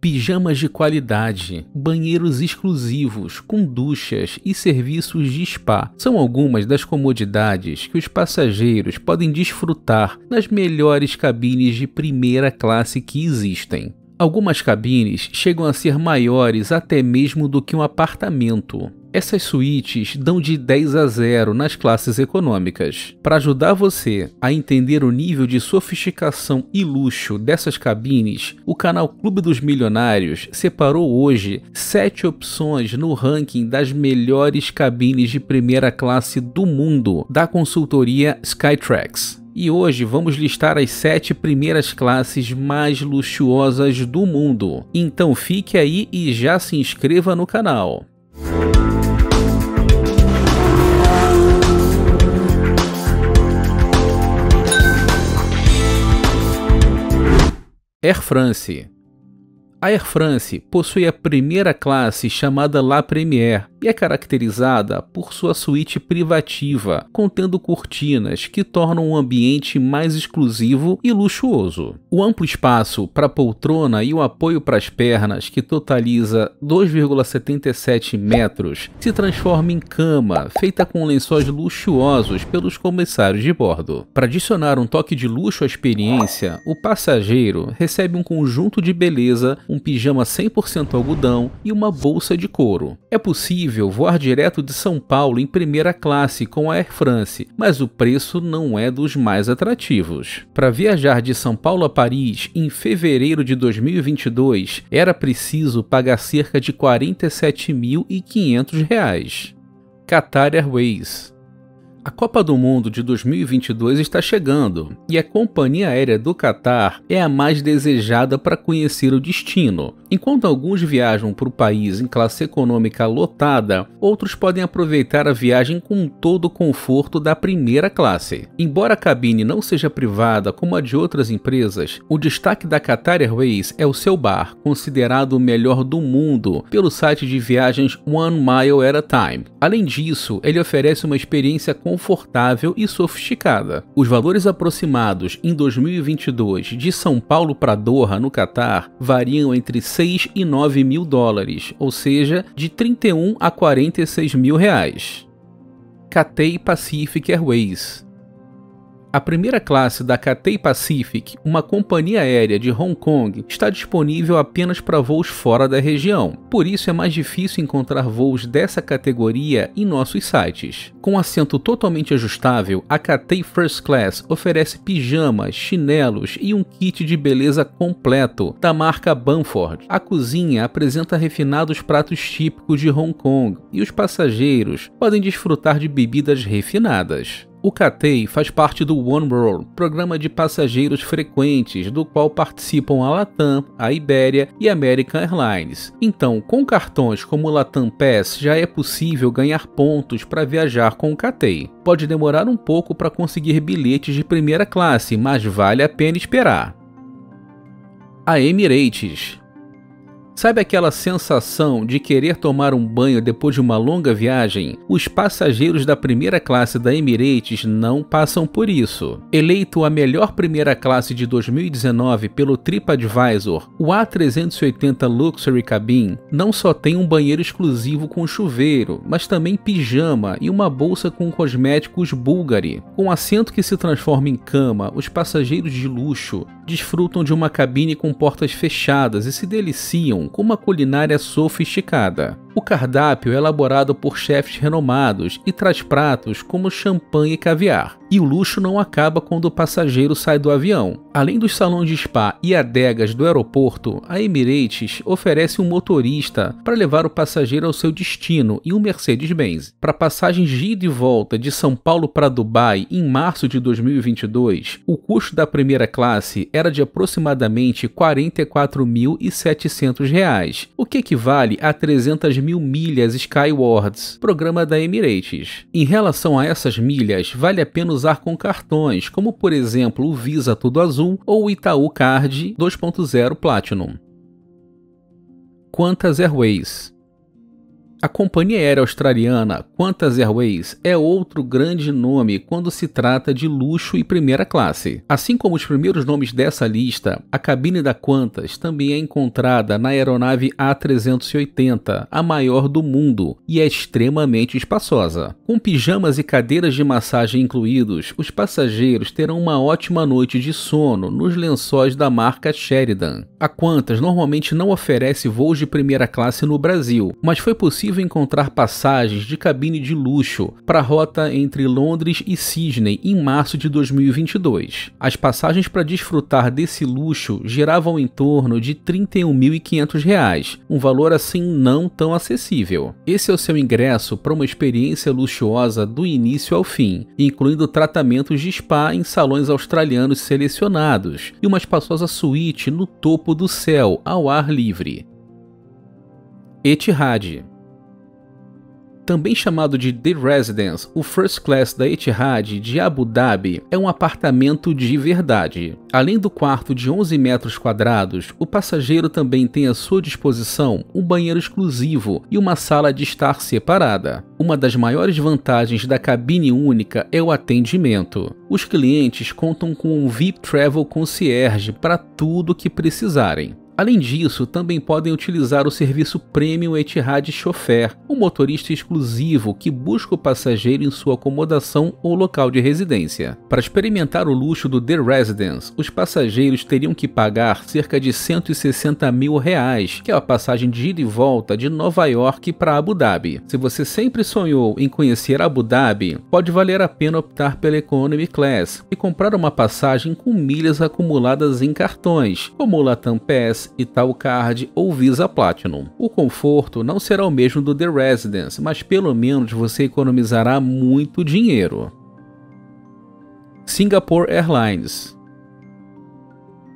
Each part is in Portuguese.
Pijamas de qualidade, banheiros exclusivos, com duchas e serviços de spa são algumas das comodidades que os passageiros podem desfrutar nas melhores cabines de primeira classe que existem. Algumas cabines chegam a ser maiores até mesmo do que um apartamento. Essas suítes dão de 10 a 0 nas classes econômicas. Para ajudar você a entender o nível de sofisticação e luxo dessas cabines, o canal Clube dos Milionários separou hoje 7 opções no ranking das melhores cabines de primeira classe do mundo da consultoria Skytrax. E hoje vamos listar as sete primeiras classes mais luxuosas do mundo. Então fique aí e já se inscreva no canal. Air France a Air France possui a primeira classe chamada La Première e é caracterizada por sua suíte privativa, contendo cortinas que tornam o ambiente mais exclusivo e luxuoso. O amplo espaço para a poltrona e o apoio para as pernas, que totaliza 2,77 metros, se transforma em cama feita com lençóis luxuosos pelos comissários de bordo. Para adicionar um toque de luxo à experiência, o passageiro recebe um conjunto de beleza um pijama 100% algodão e uma bolsa de couro. É possível voar direto de São Paulo em primeira classe com a Air France, mas o preço não é dos mais atrativos. Para viajar de São Paulo a Paris em fevereiro de 2022, era preciso pagar cerca de R$ 47.500. Qatar Airways a Copa do Mundo de 2022 está chegando e a companhia aérea do Catar é a mais desejada para conhecer o destino. Enquanto alguns viajam para o país em classe econômica lotada, outros podem aproveitar a viagem com todo o conforto da primeira classe. Embora a cabine não seja privada como a de outras empresas, o destaque da Qatar Airways é o seu bar, considerado o melhor do mundo pelo site de viagens One Mile at a Time. Além disso, ele oferece uma experiência confortável e sofisticada. Os valores aproximados em 2022 de São Paulo para Doha, no Catar, variam entre 6 e 9 mil dólares, ou seja, de 31 a 46 mil reais. Cathay Pacific Airways a primeira classe da Cathay Pacific, uma companhia aérea de Hong Kong, está disponível apenas para voos fora da região. Por isso é mais difícil encontrar voos dessa categoria em nossos sites. Com assento totalmente ajustável, a Cathay First Class oferece pijamas, chinelos e um kit de beleza completo da marca Bamford. A cozinha apresenta refinados pratos típicos de Hong Kong e os passageiros podem desfrutar de bebidas refinadas. O Cathay faz parte do One World, programa de passageiros frequentes, do qual participam a Latam, a Iberia e a American Airlines. Então, com cartões como o Latam Pass, já é possível ganhar pontos para viajar com o Cathay. Pode demorar um pouco para conseguir bilhetes de primeira classe, mas vale a pena esperar. A Emirates Sabe aquela sensação de querer tomar um banho depois de uma longa viagem? Os passageiros da primeira classe da Emirates não passam por isso. Eleito a melhor primeira classe de 2019 pelo TripAdvisor, o A380 Luxury Cabin não só tem um banheiro exclusivo com chuveiro, mas também pijama e uma bolsa com cosméticos Bulgari. Com assento que se transforma em cama, os passageiros de luxo desfrutam de uma cabine com portas fechadas e se deliciam com uma culinária sofisticada. O cardápio é elaborado por chefes renomados e traz pratos como champanhe e caviar. E o luxo não acaba quando o passageiro sai do avião. Além dos salões de spa e adegas do aeroporto, a Emirates oferece um motorista para levar o passageiro ao seu destino e um Mercedes-Benz. Para passagens de ida e volta de São Paulo para Dubai em março de 2022, o custo da primeira classe era de aproximadamente R$ 44.700, o que equivale a 300 mil milhas Skywards, programa da Emirates. Em relação a essas milhas, vale a pena usar com cartões, como por exemplo o Visa Tudo Azul ou o Itaú Card 2.0 Platinum. Quantas Airways A companhia aérea australiana Qantas Airways é outro grande nome quando se trata de luxo e primeira classe. Assim como os primeiros nomes dessa lista, a cabine da Qantas também é encontrada na aeronave A380, a maior do mundo, e é extremamente espaçosa. Com pijamas e cadeiras de massagem incluídos, os passageiros terão uma ótima noite de sono nos lençóis da marca Sheridan. A Qantas normalmente não oferece voos de primeira classe no Brasil, mas foi possível possível encontrar passagens de cabine de luxo para a rota entre Londres e Sydney em março de 2022. As passagens para desfrutar desse luxo giravam em torno de R$ 31.500, um valor assim não tão acessível. Esse é o seu ingresso para uma experiência luxuosa do início ao fim, incluindo tratamentos de spa em salões australianos selecionados e uma espaçosa suíte no topo do céu, ao ar livre. Etihad também chamado de The Residence, o First Class da Etihad de Abu Dhabi é um apartamento de verdade. Além do quarto de 11 metros quadrados, o passageiro também tem à sua disposição um banheiro exclusivo e uma sala de estar separada. Uma das maiores vantagens da cabine única é o atendimento. Os clientes contam com um VIP Travel Concierge para tudo o que precisarem. Além disso, também podem utilizar o serviço Premium Etihad Chauffeur, um motorista exclusivo que busca o passageiro em sua acomodação ou local de residência. Para experimentar o luxo do The Residence, os passageiros teriam que pagar cerca de 160 mil reais, que é a passagem de ida e volta de Nova York para Abu Dhabi. Se você sempre sonhou em conhecer Abu Dhabi, pode valer a pena optar pela Economy Class e comprar uma passagem com milhas acumuladas em cartões, como o Latam Pass Card ou Visa Platinum. O conforto não será o mesmo do The Residence, mas pelo menos você economizará muito dinheiro. Singapore Airlines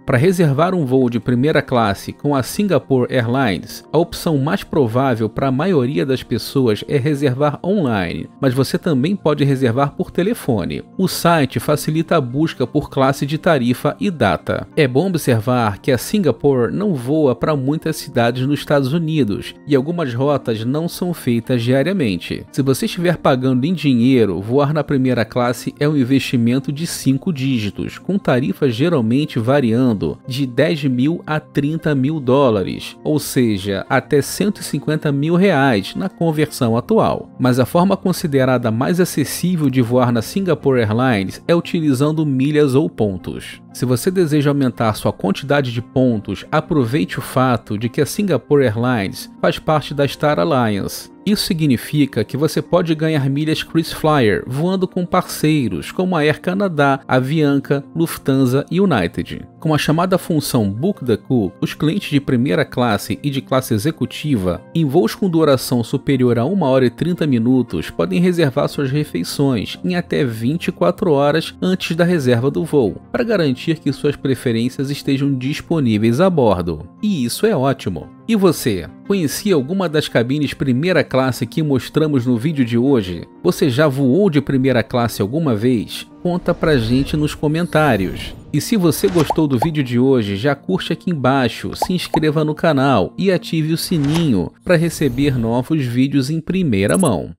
para reservar um voo de primeira classe com a Singapore Airlines, a opção mais provável para a maioria das pessoas é reservar online, mas você também pode reservar por telefone. O site facilita a busca por classe de tarifa e data. É bom observar que a Singapore não voa para muitas cidades nos Estados Unidos e algumas rotas não são feitas diariamente. Se você estiver pagando em dinheiro, voar na primeira classe é um investimento de 5 dígitos, com tarifas geralmente variando de 10 mil a 30 mil dólares, ou seja, até 150 mil reais na conversão atual. Mas a forma considerada mais acessível de voar na Singapore Airlines é utilizando milhas ou pontos. Se você deseja aumentar sua quantidade de pontos, aproveite o fato de que a Singapore Airlines faz parte da Star Alliance, isso significa que você pode ganhar milhas KrisFlyer voando com parceiros como a Air Canada, Avianca, Lufthansa e United. Com a chamada função Book the Cook, os clientes de primeira classe e de classe executiva, em voos com duração superior a 1 hora e 30 minutos, podem reservar suas refeições em até 24 horas antes da reserva do voo, para garantir que suas preferências estejam disponíveis a bordo. E isso é ótimo. E você, conhecia alguma das cabines primeira classe que mostramos no vídeo de hoje? Você já voou de primeira classe alguma vez? Conta pra gente nos comentários. E se você gostou do vídeo de hoje, já curte aqui embaixo, se inscreva no canal e ative o sininho para receber novos vídeos em primeira mão.